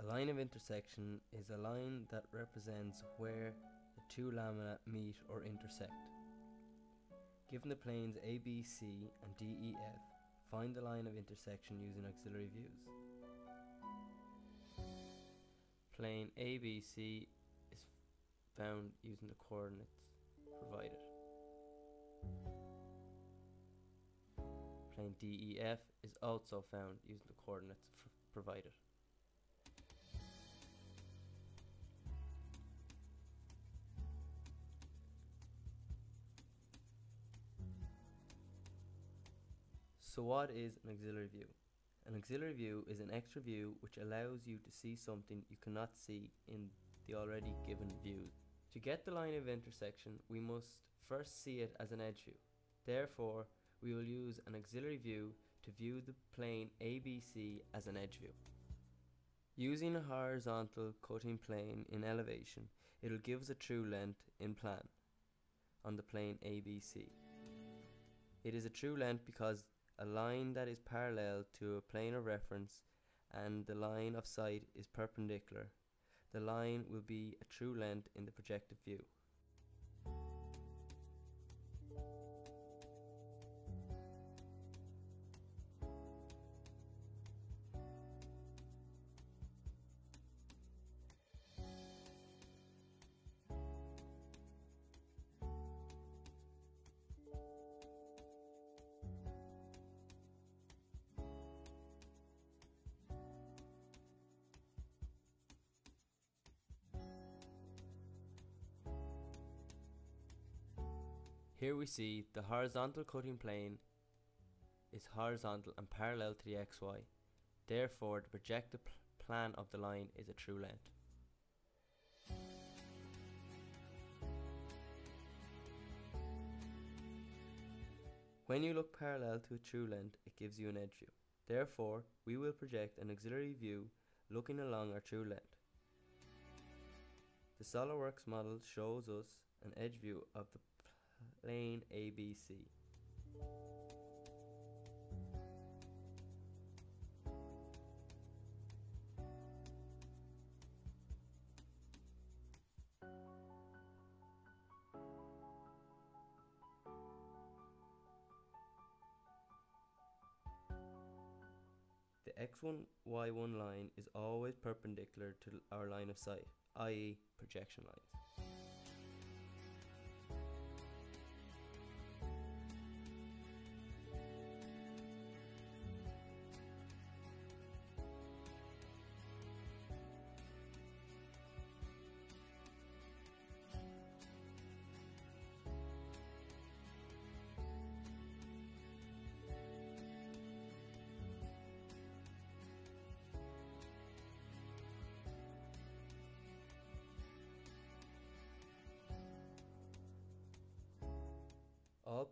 A line of intersection is a line that represents where the two lamina meet or intersect. Given the planes ABC and DEF, find the line of intersection using auxiliary views. Plane ABC is found using the coordinates provided. Plane DEF is also found using the coordinates provided. So what is an auxiliary view? An auxiliary view is an extra view which allows you to see something you cannot see in the already given view. To get the line of intersection, we must first see it as an edge view. Therefore, we will use an auxiliary view to view the plane ABC as an edge view. Using a horizontal cutting plane in elevation, it will give us a true length in plan on the plane ABC. It is a true length because a line that is parallel to a plane of reference and the line of sight is perpendicular, the line will be a true length in the projected view. Here we see the horizontal cutting plane is horizontal and parallel to the xy. Therefore, the projected pl plan of the line is a true length. When you look parallel to a true length, it gives you an edge view. Therefore, we will project an auxiliary view looking along our true length. The SOLIDWORKS model shows us an edge view of the plane ABC. The x1, y1 line is always perpendicular to our line of sight, i.e. projection lines.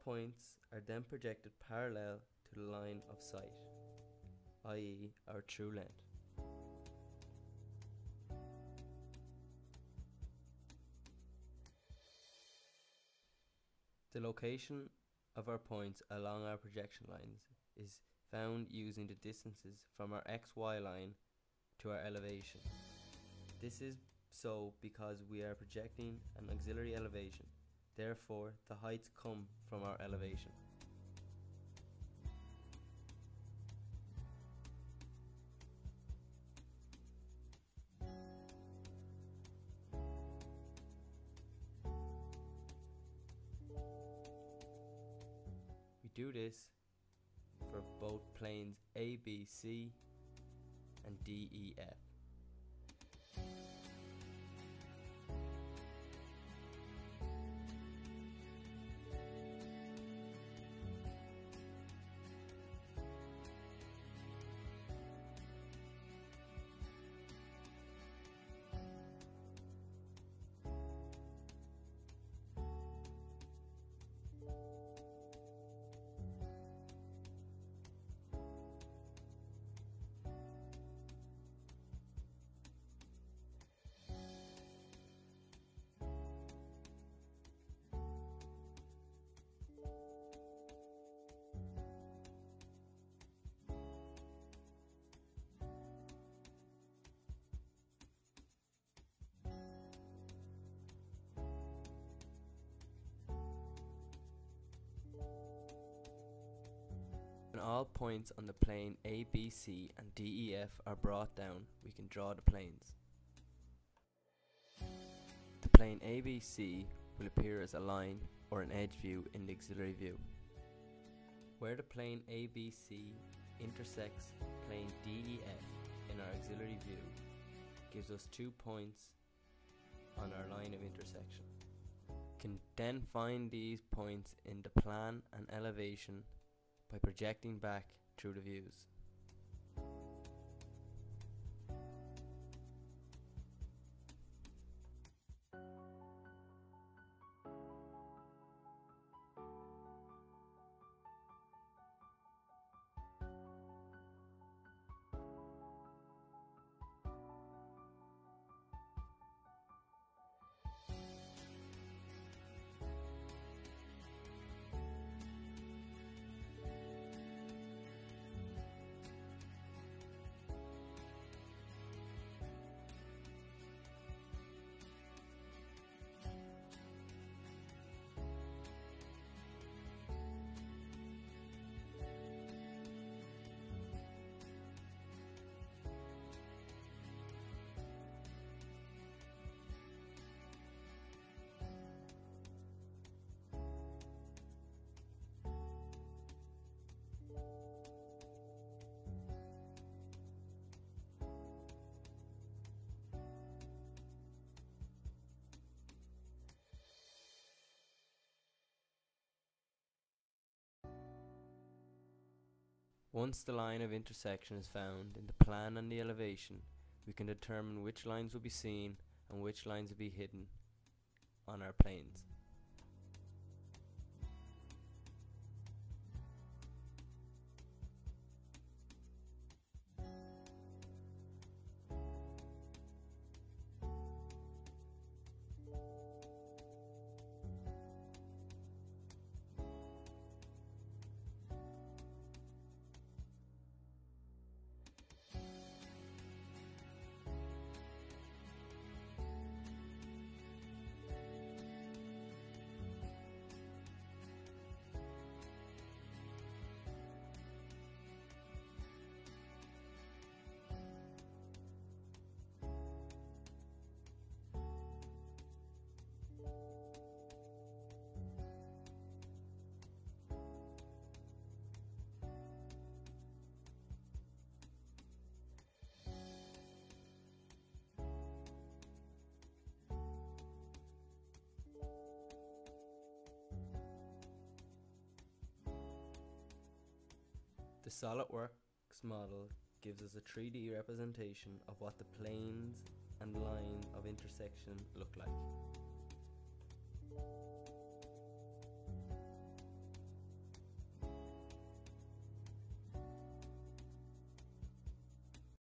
Points are then projected parallel to the line of sight, i.e. our true length. The location of our points along our projection lines is found using the distances from our xy line to our elevation. This is so because we are projecting an auxiliary elevation Therefore, the heights come from our elevation. We do this for both planes A, B, C and D, E, F. When all points on the plane ABC and DEF are brought down, we can draw the planes. The plane ABC will appear as a line or an edge view in the auxiliary view. Where the plane ABC intersects plane DEF in our auxiliary view gives us two points on our line of intersection. Can then find these points in the plan and elevation by projecting back through the views. Once the line of intersection is found in the plan and the elevation, we can determine which lines will be seen and which lines will be hidden on our planes. The SolidWorks model gives us a 3D representation of what the planes and line of intersection look like.